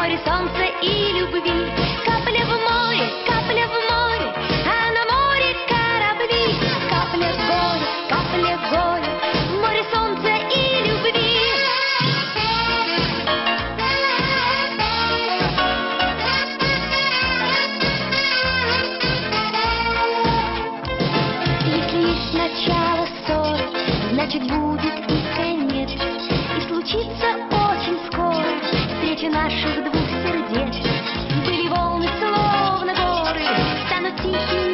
море солнца и любви. Капля в море, капля в море, а на море корабли. Капля горя, капля горя, в море солнца и любви. Если есть начало ссоры, значит будет и конец. И случится очень скоро встреча наших двух Thank you.